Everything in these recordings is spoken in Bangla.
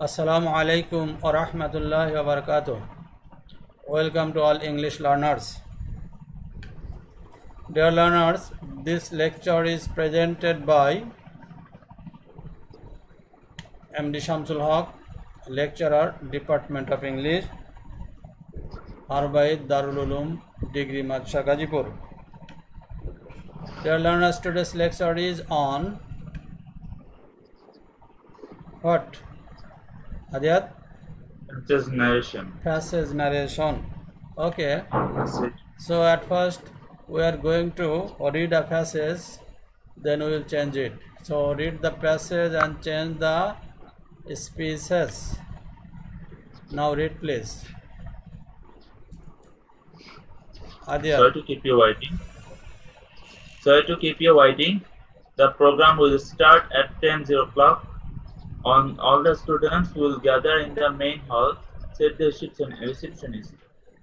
আসসালাম আলাইকুম ও রহমতুল্লাহ বারকাত welcome to all English learners dear learners this lecture is presented by M D Shamsul Haq lecturer department of English আরবাইদ Darul Uloom degree Madrasa Gazipur dear learners today's lecture is on what Adiyat? Just narration. Passage narration. Okay. So at first we are going to read a passage, then we will change it. So read the passage and change the species. Now read please. Sorry to keep you waiting. Sorry to keep you waiting. The program will start at 10 o'clock. On all the students will gather in the main hall. Said the receptionist.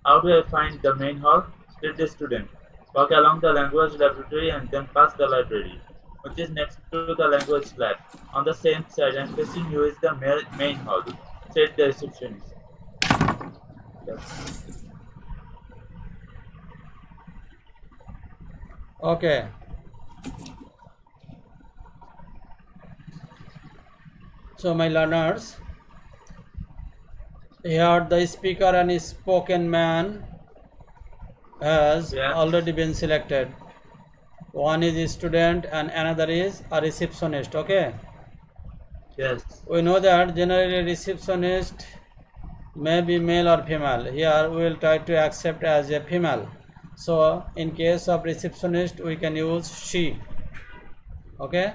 How do I find the main hall? Said the student. Walk along the language laboratory and then pass the library, which is next to the language lab. On the same side and facing you is the ma- main hall. Said the receptionist. Yes. Okay. So my learners, here the speaker and spoken man has Yeah. already been selected. One is a student and another is a receptionist. Okay. Yes. We know that generally receptionist may be male or female. Here we will try to accept as a female. So in case of receptionist we can use she. Okay.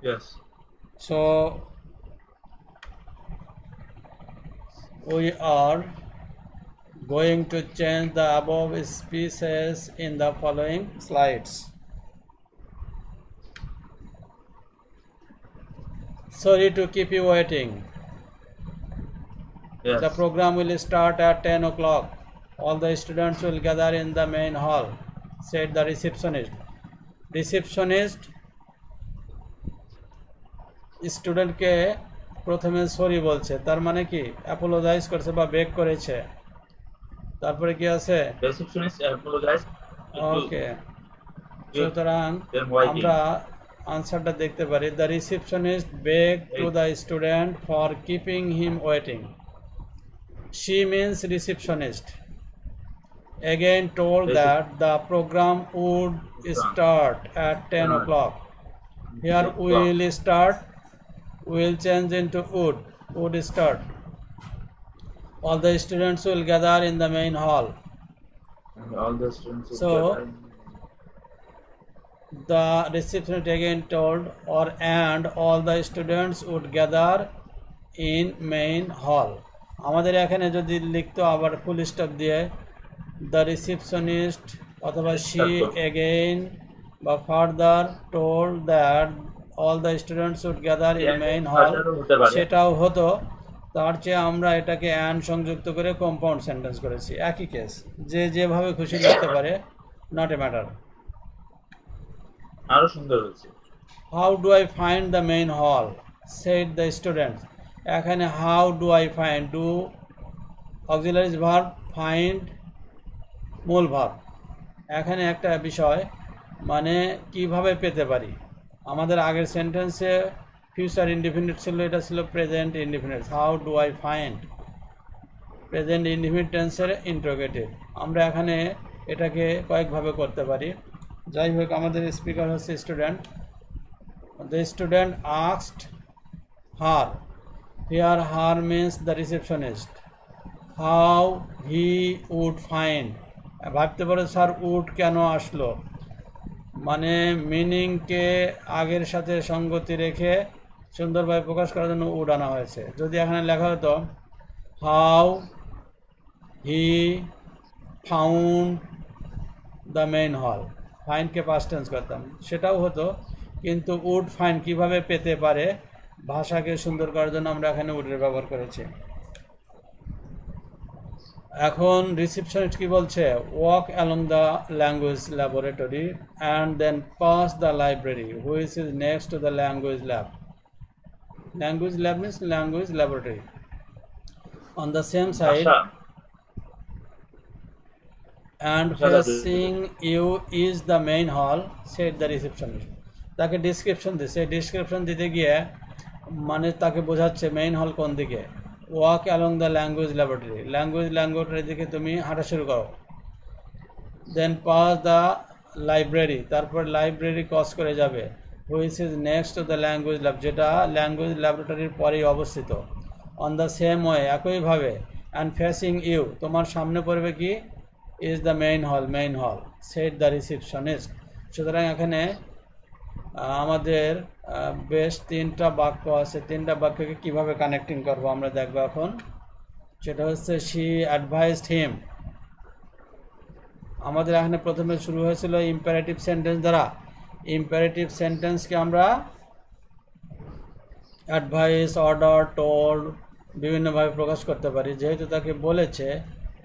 Yes. So we are going to change the above species in the following slides. Sorry to keep you waiting. Yes. The program will start at 10 o'clock. All the students will gather in the main hall, said the receptionist. Receptionist স্টুডেন্টকে প্রথমে সরি বলছে তার মানে কি অ্যাপোলোজাইজ করছে বা বেক করেছে তারপরে কি আছে ওকে সুতরাং. আমরা আনসারটা দেখতে পারি the receptionist beg to the student for keeping him waiting she means receptionist again told that the program would start at 10 Ah. o'clock here we will start we will change into would would start all the students will gather in the main hall And all the students So- the receptionist again told or and all the students would gather in main hall আমাদের এখানে যদি লিখতো আবার ফুল স্টপ দিয়ে দ্য রিসেপশনিস্ট অথবা শি এগেইন বা further told that all the students would gather in main hall. সেটাও হতো। তার চেয়ে আমরা এটাকে অ্যান সংযুক্ত করে কম্পাউন্ড সেন্টেন্স করেছি। একই কেস যে যেভাবে খুশি লিখতে পারে নট এ ম্যাটার আরও সুন্দর হয়েছে। How do I find the main hall said the students এখানে how do I find do auxiliaries verb find মূল ভাব এখানে একটা বিষয় মানে কীভাবে পেতে পারি? আমাদের আগের সেন্টেন্সে ফিউচার ইনডিফিনিট ছিল, এটা ছিল present indefinite how do I find present indefinite টেন্সের ইন্ট্রোগেটিভ আমরা এখানে এটাকে কয়েকভাবে করতে পারি। যাই হোক, আমাদের স্পিকার হচ্ছে student the student asked her. Here her means the receptionist how he would find. ভাবতে পারো স্যার উড কেন আসলো? মানে মিনিংকে আগের সাথে সঙ্গতি রেখে সুন্দরভাবে প্রকাশ করার জন্য উড আনা হয়েছে। যদি এখানে লেখা হতো, how he found the main hall ফাইনকে past tense করতাম। সেটাও হতো, কিন্তু উড ফাইন কীভাবে পেতে পারে, ভাষাকে সুন্দর করার জন্য আমরা এখানে উডের ব্যবহার করেছি। এখন রিসিপশনিস্ট কি বলছে? Walk along the language laboratory and then pass the library which is next to the language lab language laboratory. On the same side আচ্ছা। and আচ্ছা, দাদু। facing you is the main hall said the receptionist তাকে ডিসক্রিপশন দিছে। ডিসক্রিপশন দিতে গিয়ে মানে তাকে বোঝাচ্ছে মেইন হল কোন দিকে। Walk along the language laboratory language ল্যাঙ্গুয়েটারির দিকে তুমি হাঁটা শুরু করো। দেন পাস দ্য লাইব্রেরি তারপর লাইব্রেরি ক্রস করে যাবে। Which is next the language lab যেটা ল্যাঙ্গুয়েজ ল্যাবরেটরির পরেই অবস্থিত। অন দ্য সেম ওয়ে একইভাবে অ্যান্ড ফেসিং ইউ তোমার সামনে পড়বে কি? Is the main hall main hall said the receptionist সুতরাং এখানে আমাদের বেশ তিনটা বাক্য আছে। তিনটা বাক্যকে কীভাবে কানেক্টিং করব আমরা দেখব এখন? সেটা হচ্ছে শি অ্যাডভাইসড হিম আমাদের এখানে প্রথমে শুরু হয়েছিল ইম্পারেটিভ সেন্টেন্স দ্বারা। ইম্পারেটিভ সেন্টেন্সকে আমরা অ্যাডভাইস অর্ডার টোল্ড বিভিন্নভাবে প্রকাশ করতে পারি। যেহেতু তাকে বলেছে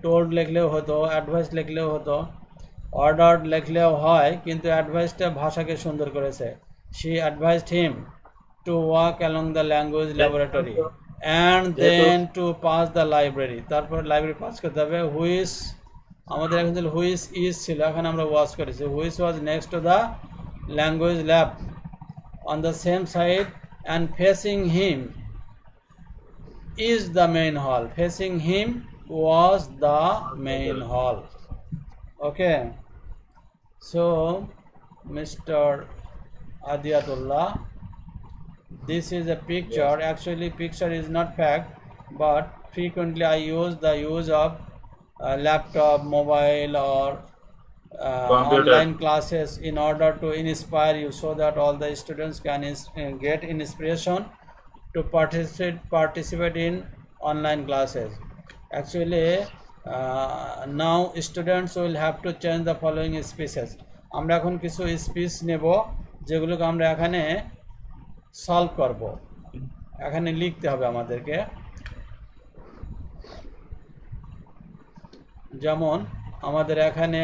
টোল্ড লিখলেও হতো অ্যাডভাইস লিখলেও হতো অর্ডার লিখলেও হয় কিন্তু অ্যাডভাইসটা ভাষাকে সুন্দর করেছে। She advised him to walk along the language laboratory and then to pass the library তারপর লাইব্রেরি পাস করতে হবে। হুইস আমাদের এখন ছিল হুইস ইজ ছিল এখন আমরা ওয়াচ করেছি। Which was next to the language lab on the same side and facing him is the main hall facing him was the main hall okay? So mr adiatullah this is a picture. Actually picture is not fact but frequently i use the use of uh, laptop mobile or uh, online classes in order to inspire you so that all the students can ins- uh, get inspiration to participate participate in online classes. Actually now students will have to change the following speeches আমরা এখন কিছু স্পিচ নেব, যেগুলোকে আমরা এখানে সলভ করব। এখানে লিখতে হবে আমাদেরকে। যেমন আমাদের এখানে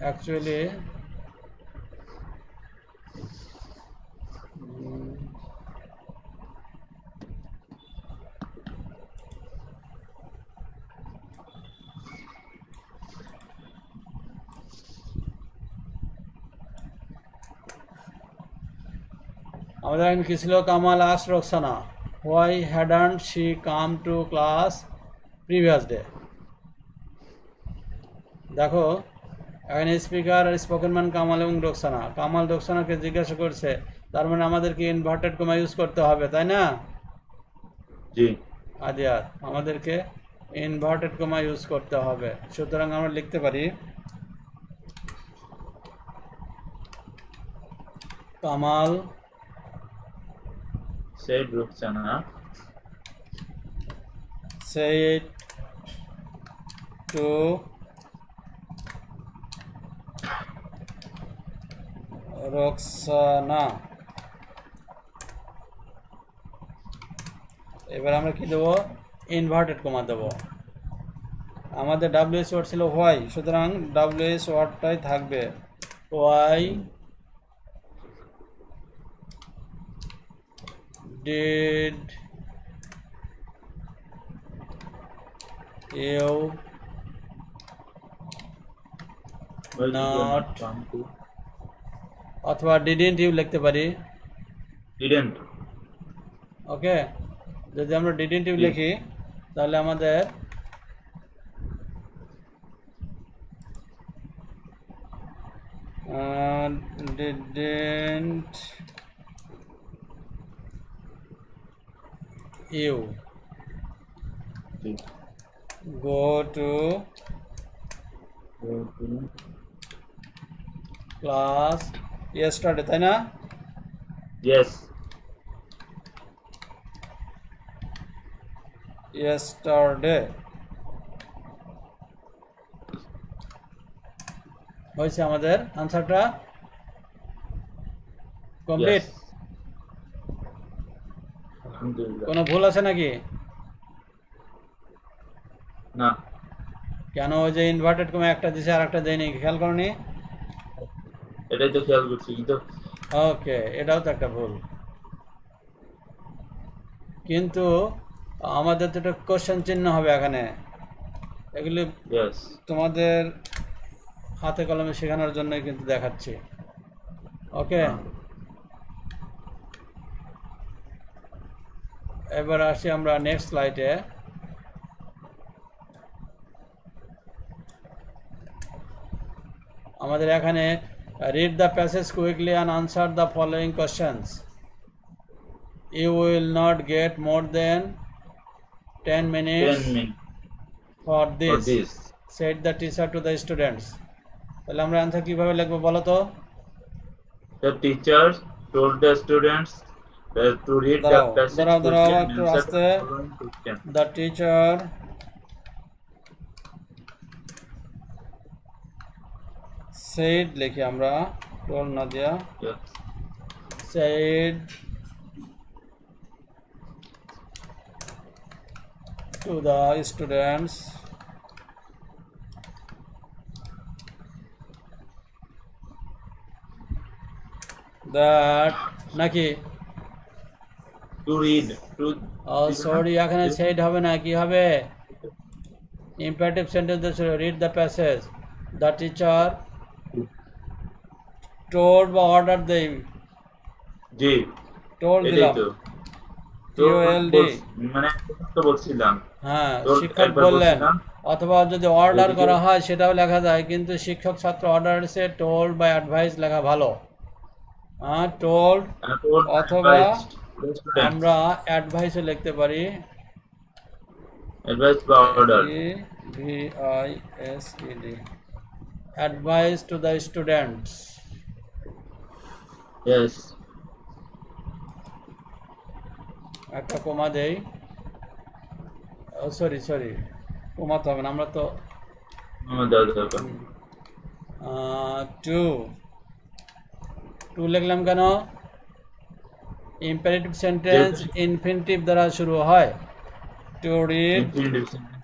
দিয়ে ফেলছে actually আমাদের এখন কি ছিল Kamal ask Roksana why hadn't she come to class previous day দেখো এখানে স্পিকার আর স্পোকেন ম্যান কামাল এবং রোকসানা। কামাল রোকসানাকে জিজ্ঞাসা করছে তার মানে আমাদেরকে ইনভার্টেড কমা ইউজ করতে হবে তাই না? জি। আদিয়াত আমাদেরকে ইনভার্টেড কমা ইউজ করতে হবে। সুতরাং আমরা লিখতে পারি Kamal said Rukhsana said to Roxana. এবার আমরা কি দেবো? ইনভার্টেড কমা দেবো। আমাদের ডাব্লিউএস ওয়ার্ড ছিল হোয়াই সুতরাং ডাব্লিউএস ওয়ার্ডটাই থাকবে ওয়াই did you Why অথবা ডিডেন্ট ইউ লিখতে পারি didn't ওকে যদি আমরা ডিডেন্ট ইউ জি। লিখি তাহলে আমাদের didn't you G go to Go to class yesterday তাই না? Yes. Yesterday হয়েছে আমাদের আনসারটা কমপ্লিট কোনো ভুল আছে নাকি? না। কেন ওই যে ইনভার্টেড কমা একটা দিছে আর একটা দেয়নি? খেয়াল করনি? এটাই তো খেয়াল করছি কিন্তু ওকে এটাও তো একটা ভুল। কিন্তু আমাদের তো একটা কোশ্চেন চিহ্ন হবে এখানে। এগুলি তোমাদের হাতে কলমে শেখানোর জন্যই কিন্তু দেখাচ্ছি। ওকে? এবার আসি আমরা নেক্সট স্লাইডে আমাদের এখানে Read the passage quickly and answer the following questions you will not get more than ten minutes 10 minutes for for this this. Said the teacher to the students তাহলে আমরা অ্যান্সার কিভাবে লিখবো বলো তো The teachers told the students uh, to read the দাঁড়াও, passage দাঁড়াও, দাঁড়াও, quickly and একটু answer আস্তে। the following question. the teacher said লিখি আমরা টোল না দিয়া Yes. said to the students that নাকি To read. To সরি এখানে সেড হবে না কি হবে imperative sentence read the passage the teacher told বা অর্ডার দেই। জি। এটাই দিলাম। তো। মানে তো বলছিলাম। হ্যাঁ শিক্ষক বললেন অথবা যদি অর্ডার করা হয় সেটাও লেখা যায় কিন্তু শিক্ষক ছাত্র অর্ডার সে টোল্ড বা অ্যাডভাইস লেখা ভালো। হ্যাঁ told অথবা. আমরা অ্যাডভাইসও লিখতে পারি। Advice বা order. V I S E D advice to the students Yes. একটা কমা দেই ও সরি সরি কমাতে হবে না আমরা তো আমার দাদা দরকার। টু টু লিখলাম কেন ইম্পারেটিভ সেন্টেন্স ইনফিনিটিভ দ্বারা শুরু হয় to read Infinitive sentence.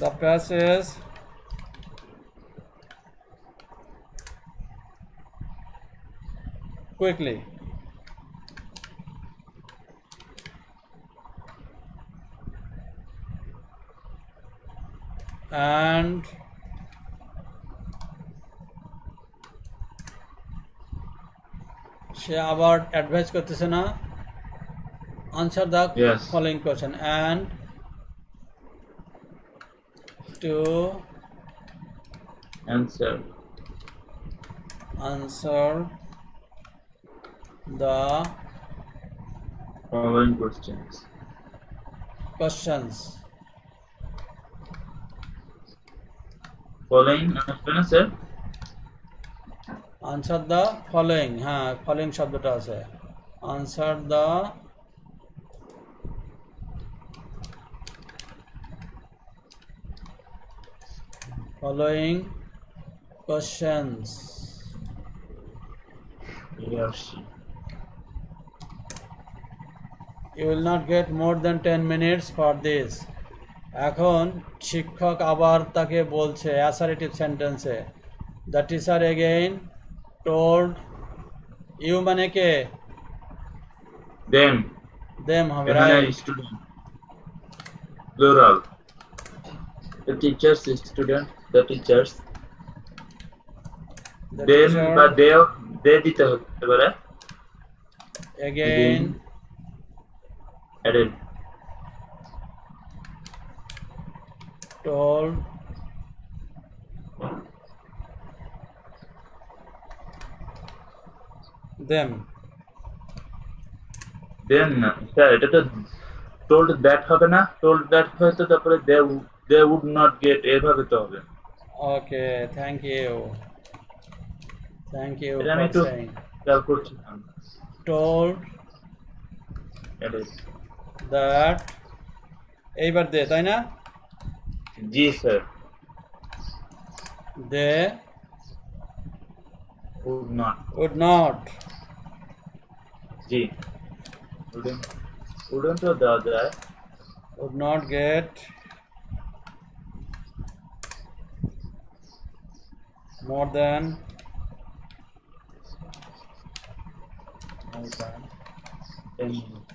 The passage quickly and সে আবার অ্যাডভাইস করতেছে না answer the Yes. Following question and to Answer. answer the Following questions. questions Following আসবে না স্যার answer the following হ্যাঁ following শব্দটা আছে answer the following questions he or she. you will not get more than 10 minutes for this এখন শিক্ষক আবার তাকে বলছে অ্যাসারেটিভ সেন্টেন্সে the teacher again told you মানে কে Them. দেম হবে এখানে right student. Plural. The teachers, the student, the teachers. Them বা they they দিতে হতে পারে again added. told them Then sir এটা তো told that হবে না told that হয়তো তারপরে they would- they would not get এভাবে তো হবে okay thank you thank you এটা আমি for একটু saying খেয়াল করছিলাম told Added. that এইবার দে তাই না জি sir they would not would not জি wouldn't wouldn't ও দেওয়া যায় would not get more than more than 10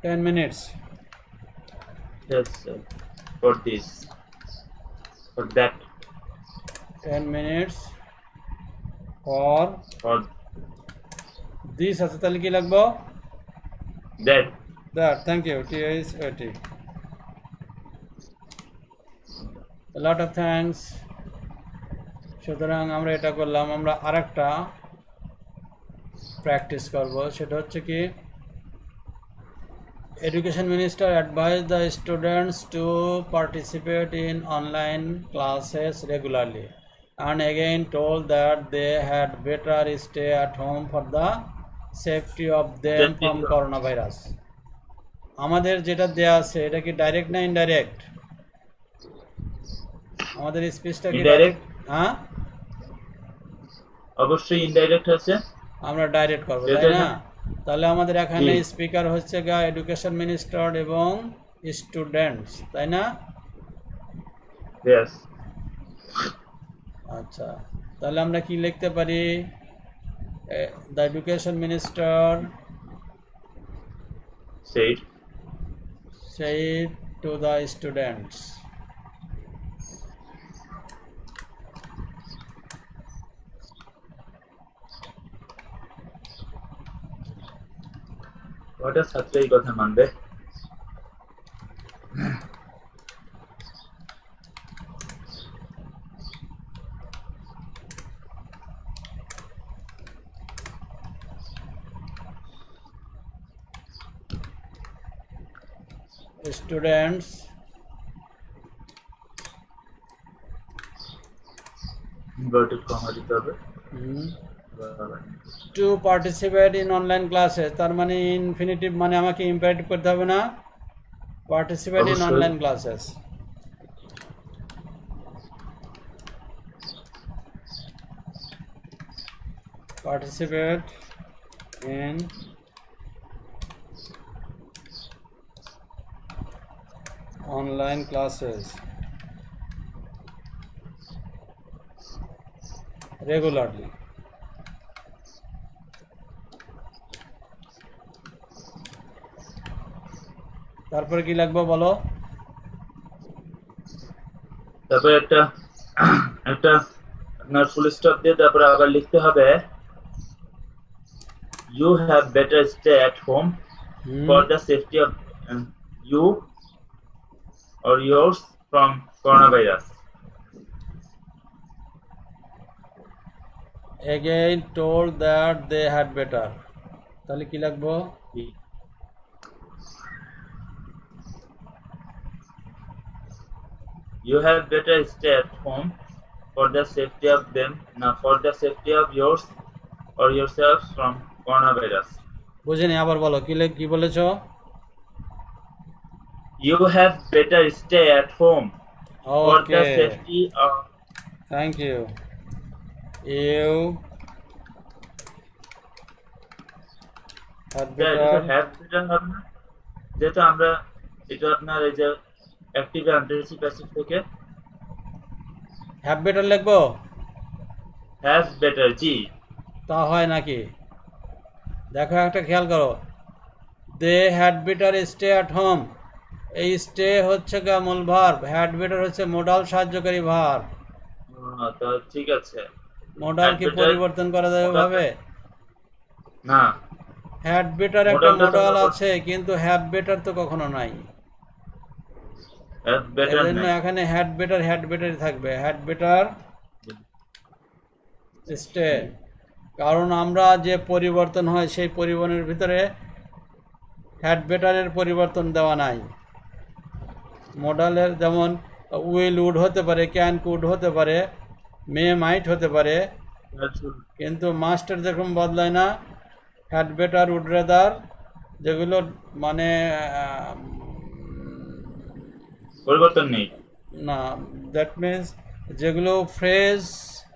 minutes. ten minutes. Yes, sir. For this. For that. Ten minutes for For this আছে তাহলে কি লাগবো that. that thank you T is 80 a lot of thanks সুতরাং আমরা এটা করলাম আমরা আরেকটা প্র্যাকটিস করব সেটা হচ্ছে কি education minister advised the students to participate in online classes regularly and again told that they had better stay at home for the safety of them from coronavirus আমাদের যেটা দেয়া আছে এটা কি ডাইরেক্ট না ইনডাইরেক্ট আমাদের স্পিচটা কি direct? হ্যাঁ অবশ্যই ইনডাইরেক্ট আছে আমরা ডাইরেক্ট করব তাই না- তাহলে আমাদের এখানে স্পিকার হচ্ছে গা এডুকেশন মিনিস্টার এবং স্টুডেন্টস তাই না? আচ্ছা তাহলে আমরা কি লিখতে পারি? The education minister said to the students ওটা ছাত্র এই কথা মানবে students ইনভার্টেড কমা দিতে হবে hmm, to participate in online classes তার মানে ইনফিনিটিভ মানে আমাকে ইম্পারেটিভ করতে হবে না পার্টিসিপেট ইন অবশ্যই। Online classes participate in online classes regularly তারপরে কি লাগবে বলো তারপরে একটা একটা আপনার ফুল স্টপ দিয়ে তারপরে আবার লিখতে হবে you have better stay at home hmm, for the safety of um, you or yours from coronavirus. again told that they had better তাহলে কি লাগবো You have better stay at home for the safety of them, now for the safety of yours or yourselves from coronavirus. বুঝিনি আবার বলো কি কি বলেছ You have better stay at home okay. for the safety of you had better have better আমরা এটা আপনার এই যে অ্যাক্টিভ অ্যান্টিসি প্যাসিভ থেকে হ্যাভ বেটার লিখব বেটার জি তা হয় নাকি? দেখো একটা খেয়াল করো। They had better stay at home এই স্টে হচ্ছে গা মূল ভার হ্যাড বেটার হচ্ছে মোডাল সাহায্যকারী ভার তো ঠিক আছে। মোডাল কি পরিবর্তন করা যাবে না। হ্যাড বেটার একটা মোডাল আছে কিন্তু হ্যাভ বেটার তো কখনো নাই হ্যাভ এর বেটার জন্য এখানে হ্যাড বেটার হ্যাড বেটারই থাকবে। হ্যাড বেটার স্টে কারণ আমরা যে পরিবর্তন হয় সেই পরিবর্তনের ভিতরে হ্যাড বেটারের পরিবর্তন দেওয়া নাই। মডালের যেমন উইল উড হতে পারে ক্যান কুড হতে পারে মে মাইট হতে পারে কিন্তু মাস্টার যেরকম বদলায় না হ্যাড বেটার উড রেদার যেগুলো মানে পরিবর্তন নেই। না দ্যাট মিন্স যেগুলো phrase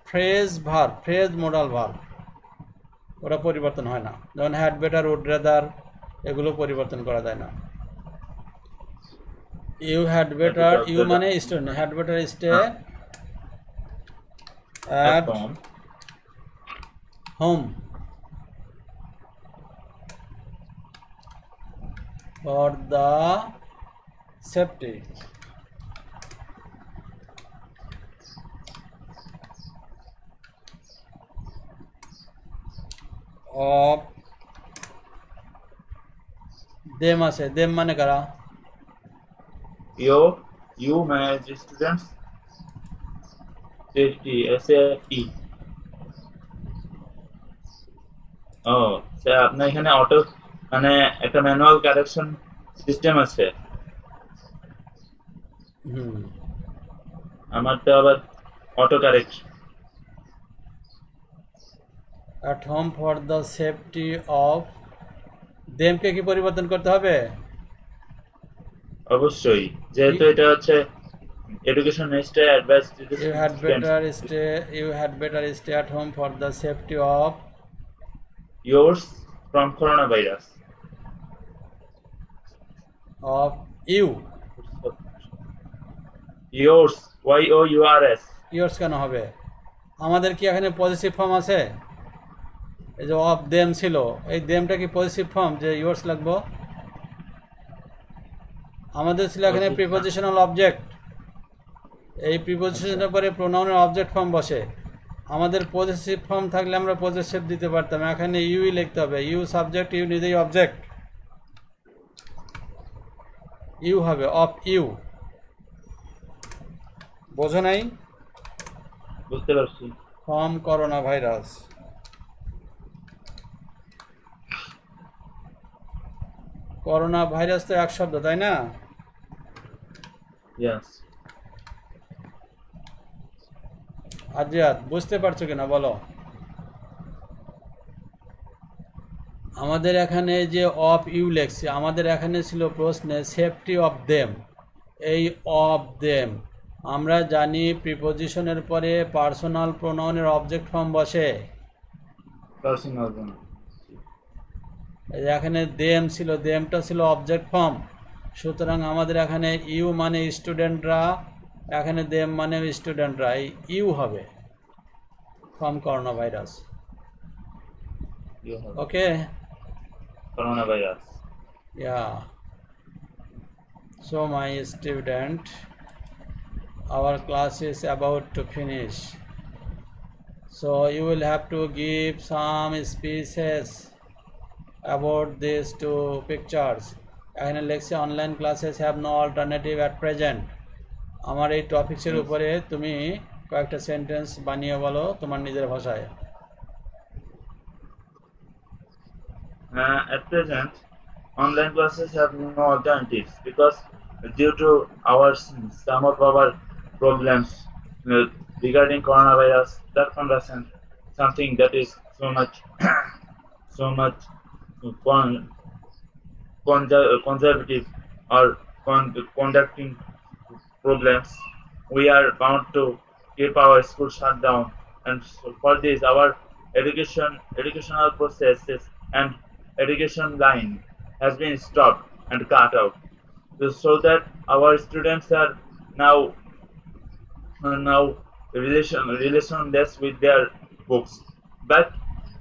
phrase verb phrase modal verb ওটা পরিবর্তন হয় না। যেমন হ্যাড বেটার উড রেদার এগুলো পরিবর্তন করা যায় না। ইউ হ্যাড বেটার ইউ মানে student had better stay at home for the safety of them আছে them মানে কারা you you manage students safety SAFE O sir আপনার এখানে অটো মানে একটা ম্যানুয়াল কারেকশন সিস্টেম আছে হুম আমার তো আবার auto correct at home for the safety of দেমকে কি পরিবর্তন করতে হবে? অবশ্যই। যেহেতু এটা হচ্ছে education minister advice you had better stay you had better stay at home for the safety of yours from coronavirus of you yours Y O U R S yours কেন হবে? আমাদের কি এখানে পজিটিভ ফর্ম আছে? এই যে অফ দেম ছিল এই দেমটা কি পজিটিভ ফর্ম যে ইয়োর্স লাগবো? আমাদের ছিল এখানে. প্রিপোজিশনাল অবজেক্ট এই প্রিপোজিশনের পরে প্রোনাউনের অবজেক্ট ফর্ম বসে। আমাদের পজিটিভ ফর্ম থাকলে আমরা পজিটিভ দিতে পারতাম। এখানে ইউই লিখতে হবে। ইউ সাবজেক্ট ইউ নিজেই অবজেক্ট ইউ হবে অফ ইউ বোঝো নাই? বুঝতে পারছি। Form corona virus corona virus তো এক শব্দ তাই না? ইয়াস আজিয়াত বুঝতে পারছ কিনা বলো। আমাদের এখানে যে অফ ইউ লেখছি আমাদের এখানে ছিল প্রশ্নে সেফটি অফ দেম এই অফ দেম আমরা জানি প্রিপোজিশনের পরে পার্সোনাল প্রোনাউনের অবজেক্ট ফর্ম বসে। পার্সোনাল এখানে দেম ছিল দেমটা ছিল অবজেক্ট ফর্ম সুতরাং আমাদের এখানে ইউ মানে স্টুডেন্টরা এখানে দেম মানে স্টুডেন্টরা এই ইউ হবে form coronavirus okay coronavirus yeah so my student our class is about to finish so you will have to give some speeches about these two pictures এখানে লেখছে online classes have no alternative at present আমার এই টপিক্সের উপরে তুমি কয়েকটা সেন্টেন্স বানিয়ে বলো তোমার নিজের ভাষায় Uh, at present, online classes have no alternatives because due to our some of our problems uh, regarding coronavirus, that conduction something that is so much so much con- conser- conservative or con- conducting problems, we are bound to keep our school shut down. And so for this, our education educational processes and education line has been stopped and cut out, so, that our students are now are now relation relationless with their books. But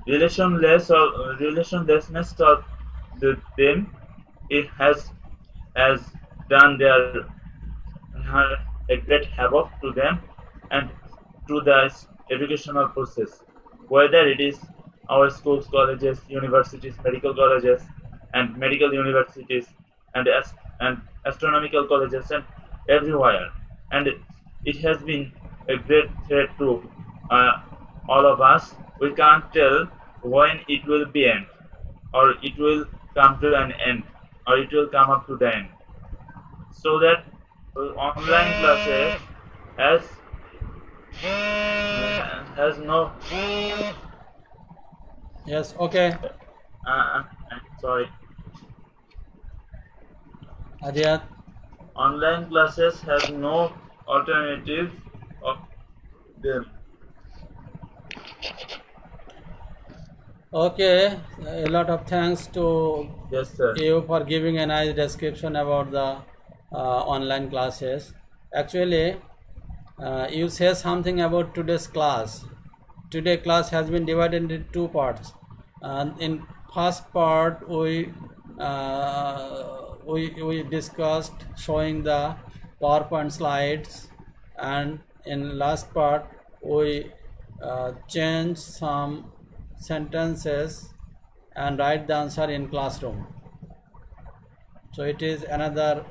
relationless or relationlessness of the, them it has has done their a great havoc to them and to the educational process, whether it is our schools, colleges, universities, medical colleges, and medical universities, and and astronomical colleges, and everywhere. And it, it has been a great threat to uh, all of us. We can't tell when it will be end or it will come to an end or it will come up to the end. So that uh, online classes has has no yes okay. Uh, uh sorry. Adiyat. online classes has no alternative of them. Okay, a lot of thanks to Yes, sir. you for giving a nice description about the uh, online classes. Actually, uh, you say something about today's class. Today class has been divided into two parts. And in first part, we uh, we we discussed showing the PowerPoint slides, and in last part we uh, changed some sentences and write the answer in classroom. So it is another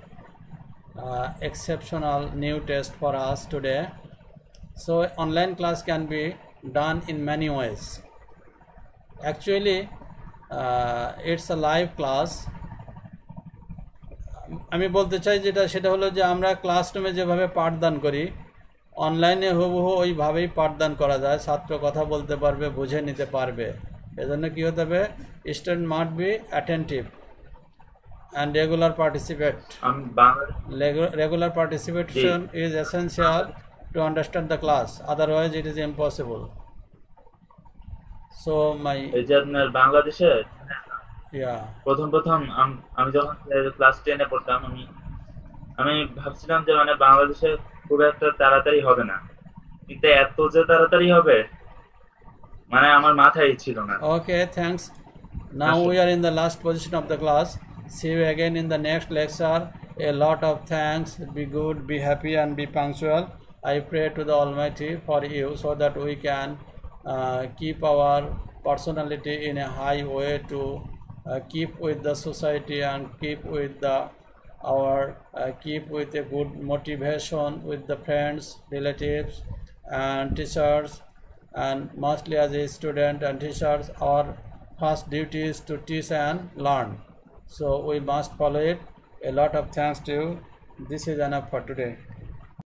uh, exceptional new test for us today. So online class can be done in many ways. Actually, uh, it's a live class. আমি বলতে চাই যেটা সেটা হলো যে আমরা ক্লাসরুমে যেভাবে পাঠদান করি অনলাইনে হুবহু ওইভাবেই পাঠদান করা যায়। ছাত্র কথা বলতে পারবে বুঝে নিতে পারবে। এজন্য কি হতে হবে? Student must be attentive and regular participate আমি Bangla Regu- regular participation is essential to understand the class otherwise it is impossible. So my এই যে আপনার বাংলাদেশে yeah. প্রথম প্রথম আমি যখন ক্লাস টেনে পড়তাম আমি আমি ভাবছিলাম যে মানে বাংলাদেশে খুব একটা তাড়াতাড়ি হবে না কিন্তু এত যে তাড়াতাড়ি হবে মানে আমার মাথায় ছিল না okay thanks now we are in the last position of the class see you again in the next lecture a lot of thanks be good be happy and be punctual i pray to the almighty for you so that we can uh, keep our personality in a high way to uh, keep with the society and keep our uh, keep with a good motivation with the friends relatives and teachers. And mostly as a student and teachers our first duty is to teach and learn. So we must follow it. A lot of thanks to you. This is enough for today